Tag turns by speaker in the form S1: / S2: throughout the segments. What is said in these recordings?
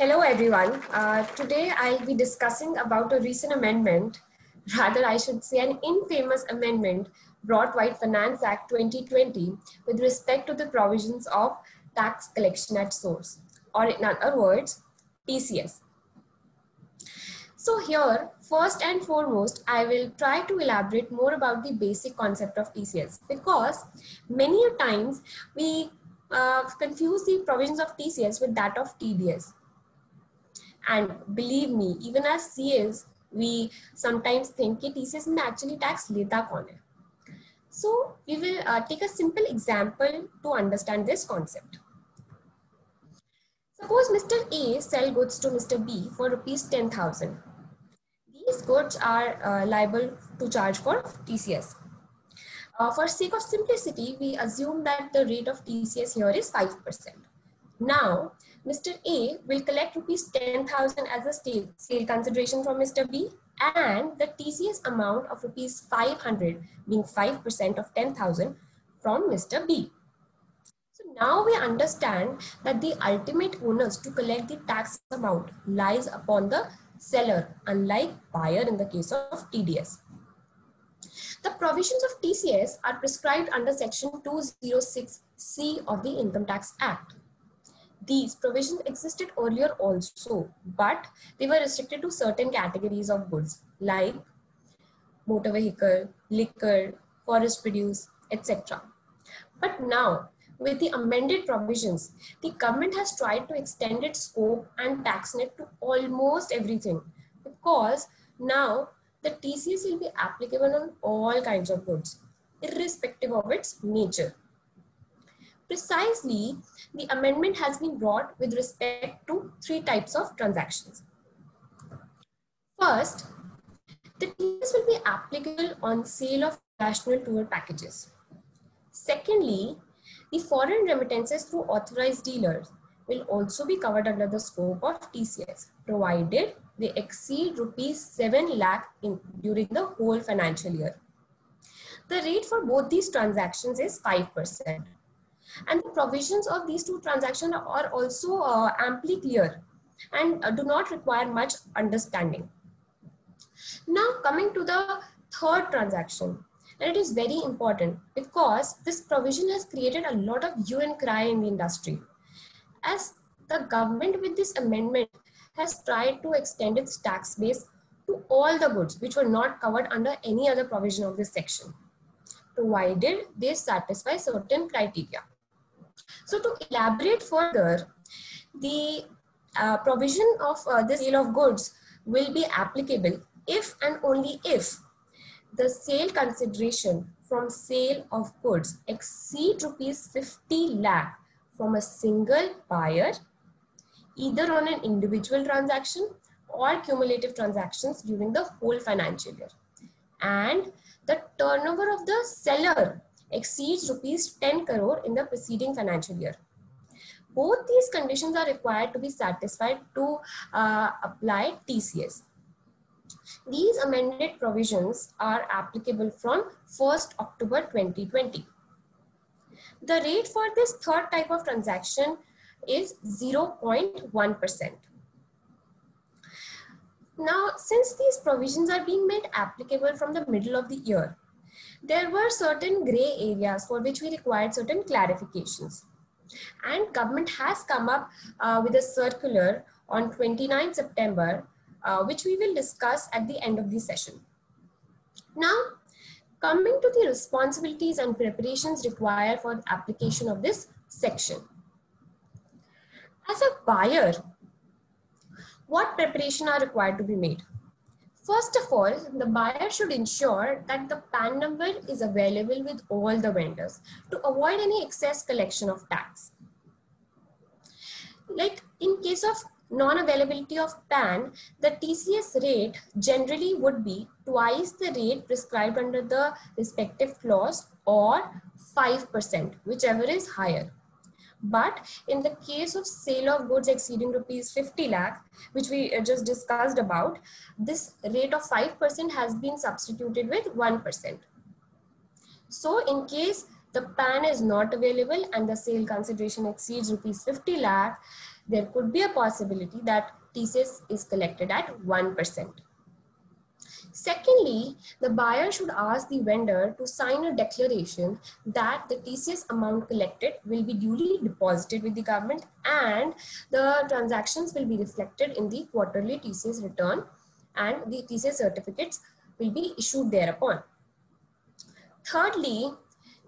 S1: Hello, everyone. Uh, today I'll be discussing about a recent amendment, rather I should say an infamous amendment brought by Finance Act 2020 with respect to the provisions of tax collection at source, or in other words, TCS. So here, first and foremost, I will try to elaborate more about the basic concept of TCS because many a times we uh, confuse the provisions of TCS with that of TDS. And believe me, even as CAs, we sometimes think that TCS में actually tax kaun hai. So we will uh, take a simple example to understand this concept. Suppose Mr. A sell goods to Mr. B for rupees 10,000. These goods are uh, liable to charge for TCS. Uh, for sake of simplicity, we assume that the rate of TCS here is 5%. Now, Mr. A will collect rupees 10,000 as a sale consideration from Mr. B and the TCS amount of rupees 500 being 5% of 10,000 from Mr. B. So now we understand that the ultimate onus to collect the tax amount lies upon the seller unlike buyer in the case of TDS. The provisions of TCS are prescribed under section 206C of the Income Tax Act. These provisions existed earlier also, but they were restricted to certain categories of goods like motor vehicle, liquor, forest produce, etc. But now, with the amended provisions, the government has tried to extend its scope and tax net to almost everything because now the TCS will be applicable on all kinds of goods, irrespective of its nature. Precisely, the amendment has been brought with respect to three types of transactions. First, the TCS will be applicable on sale of national tour packages. Secondly, the foreign remittances through authorized dealers will also be covered under the scope of TCS, provided they exceed rupees 7 lakh in, during the whole financial year. The rate for both these transactions is 5%. And the provisions of these two transactions are also uh, amply clear and uh, do not require much understanding. Now coming to the third transaction, and it is very important because this provision has created a lot of hue and cry in the industry. As the government with this amendment has tried to extend its tax base to all the goods which were not covered under any other provision of this section, provided they satisfy certain criteria. So to elaborate further, the uh, provision of uh, the sale of goods will be applicable if and only if the sale consideration from sale of goods exceed rupees 50 lakh from a single buyer, either on an individual transaction or cumulative transactions during the whole financial year. And the turnover of the seller exceeds rupees 10 crore in the preceding financial year. Both these conditions are required to be satisfied to uh, apply TCS. These amended provisions are applicable from 1st October 2020. The rate for this third type of transaction is 0.1%. Now, since these provisions are being made applicable from the middle of the year, there were certain gray areas for which we required certain clarifications. And government has come up uh, with a circular on 29 September, uh, which we will discuss at the end of the session. Now, coming to the responsibilities and preparations required for the application of this section. As a buyer, what preparation are required to be made? First of all, the buyer should ensure that the PAN number is available with all the vendors to avoid any excess collection of tax. Like in case of non-availability of PAN, the TCS rate generally would be twice the rate prescribed under the respective clause or 5%, whichever is higher. But in the case of sale of goods exceeding rupees 50 lakh, which we uh, just discussed about, this rate of 5% has been substituted with 1%. So in case the PAN is not available and the sale consideration exceeds rupees 50 lakh, there could be a possibility that TCS is collected at 1%. Secondly, the buyer should ask the vendor to sign a declaration that the TCS amount collected will be duly deposited with the government and the transactions will be reflected in the quarterly TCS return and the TCS certificates will be issued thereupon. Thirdly,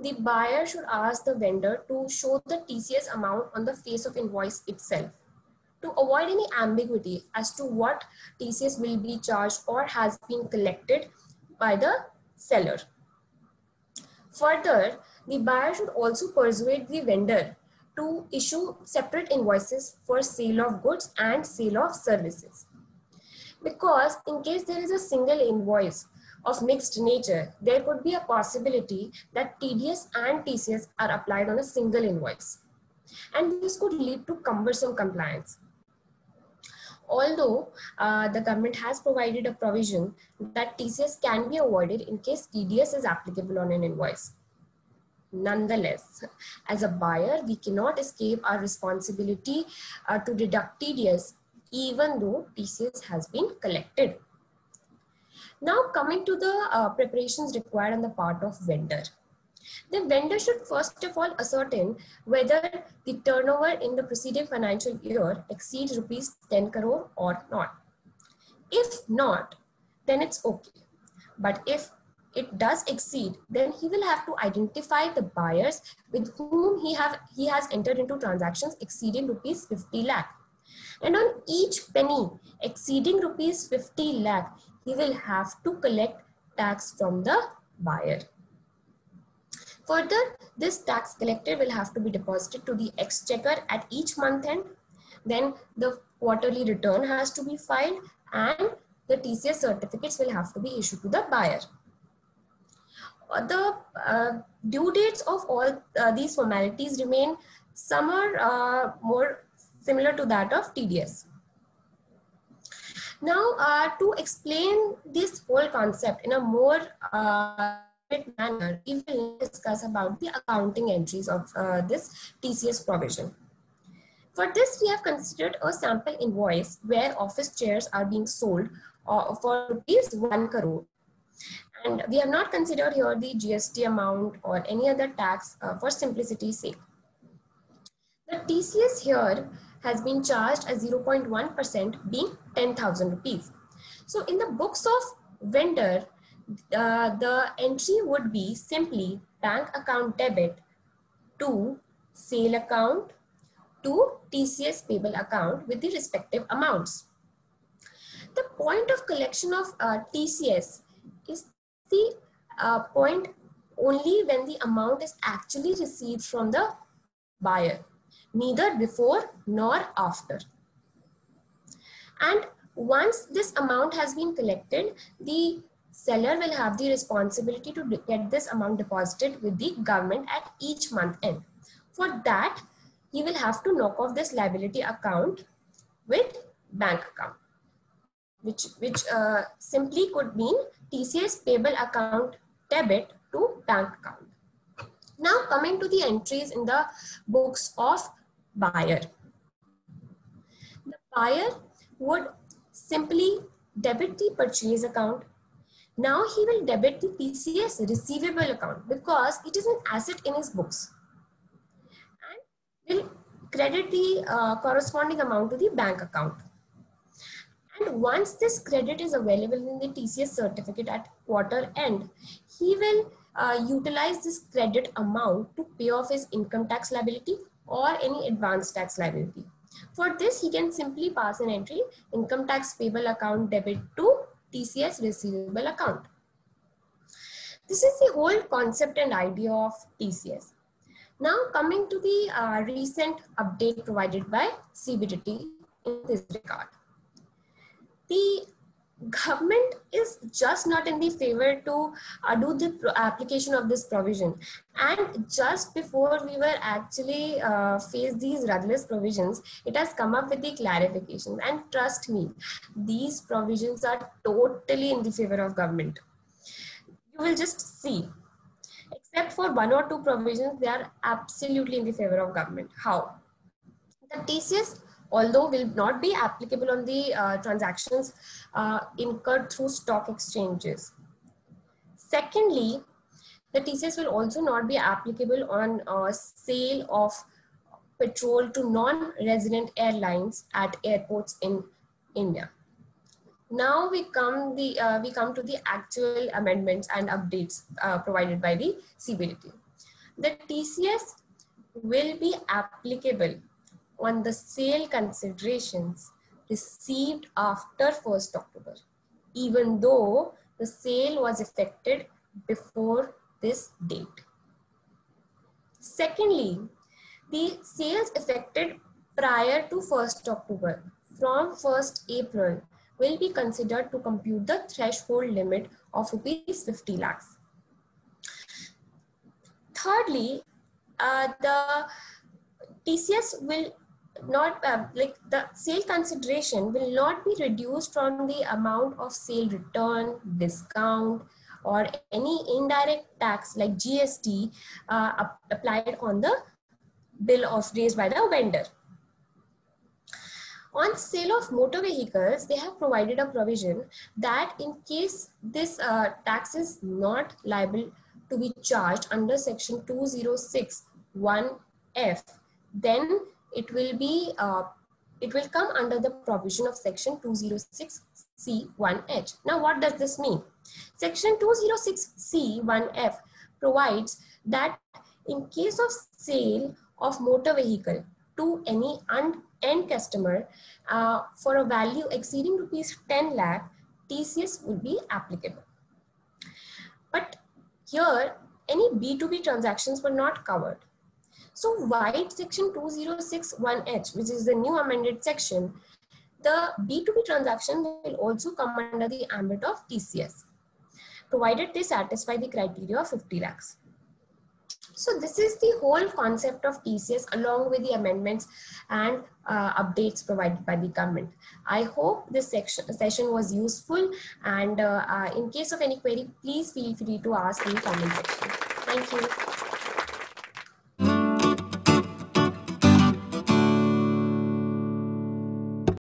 S1: the buyer should ask the vendor to show the TCS amount on the face of invoice itself to avoid any ambiguity as to what TCS will be charged or has been collected by the seller. Further, the buyer should also persuade the vendor to issue separate invoices for sale of goods and sale of services. Because in case there is a single invoice of mixed nature, there could be a possibility that TDS and TCS are applied on a single invoice. And this could lead to cumbersome compliance although uh, the government has provided a provision that TCS can be avoided in case TDS is applicable on an invoice. Nonetheless, as a buyer, we cannot escape our responsibility uh, to deduct TDS even though TCS has been collected. Now coming to the uh, preparations required on the part of vendor. The vendor should first of all ascertain whether the turnover in the preceding financial year exceeds rupees 10 crore or not. If not, then it's okay. But if it does exceed, then he will have to identify the buyers with whom he have he has entered into transactions exceeding rupees 50 lakh. And on each penny exceeding rupees 50 lakh, he will have to collect tax from the buyer. Further, this tax collected will have to be deposited to the exchequer at each month end. Then the quarterly return has to be filed and the TCS certificates will have to be issued to the buyer. The uh, due dates of all uh, these formalities remain some are uh, more similar to that of TDS. Now, uh, to explain this whole concept in a more uh, manner, we will discuss about the accounting entries of uh, this TCS provision. For this, we have considered a sample invoice where office chairs are being sold uh, for rupees 1 crore. And we have not considered here the GST amount or any other tax uh, for simplicity's sake. The TCS here has been charged as 0.1% being 10,000 rupees. So in the books of vendor, uh, the entry would be simply bank account debit to sale account to TCS payable account with the respective amounts. The point of collection of uh, TCS is the uh, point only when the amount is actually received from the buyer, neither before nor after. And once this amount has been collected, the seller will have the responsibility to get this amount deposited with the government at each month end. For that, he will have to knock off this liability account with bank account, which, which uh, simply could mean TCS payable account debit to bank account. Now coming to the entries in the books of buyer. The buyer would simply debit the purchase account now he will debit the TCS receivable account because it is an asset in his books and will credit the uh, corresponding amount to the bank account. And once this credit is available in the TCS certificate at quarter end, he will uh, utilize this credit amount to pay off his income tax liability or any advance tax liability. For this, he can simply pass an entry income tax payable account debit to TCS receivable account. This is the whole concept and idea of TCS. Now coming to the uh, recent update provided by CBDT in this regard. The government is just not in the favor to uh, do the application of this provision and just before we were actually uh, face these rudderless provisions it has come up with the clarifications and trust me these provisions are totally in the favor of government you will just see except for one or two provisions, they are absolutely in the favor of government. How? The TCS, although will not be applicable on the uh, transactions uh, incurred through stock exchanges. Secondly, the TCS will also not be applicable on uh, sale of petrol to non-resident airlines at airports in India. Now we come the uh, we come to the actual amendments and updates uh, provided by the CBDT. The TCS will be applicable on the sale considerations received after 1st October, even though the sale was effected before this date. Secondly, the sales effected prior to 1st October from 1st April will be considered to compute the threshold limit of rupees 50 lakhs. Thirdly, uh, the TCS will not uh, like the sale consideration will not be reduced from the amount of sale return, discount, or any indirect tax like GST uh, applied on the bill of raised by the vendor. On sale of motor vehicles, they have provided a provision that in case this uh, tax is not liable to be charged under section 206.1f, then it will be uh, it will come under the provision of section 206c1h. Now, what does this mean? Section 206c1f provides that in case of sale of motor vehicle to any end customer uh, for a value exceeding rupees 10 lakh, TCS would be applicable. But here, any B2B transactions were not covered. So why section 2061H, which is the new amended section, the B2B transaction will also come under the ambit of TCS, provided they satisfy the criteria of 50 lakhs. So this is the whole concept of TCS along with the amendments and uh, updates provided by the government. I hope this section, session was useful and uh, uh, in case of any query, please feel free to ask in the comment section. Thank you.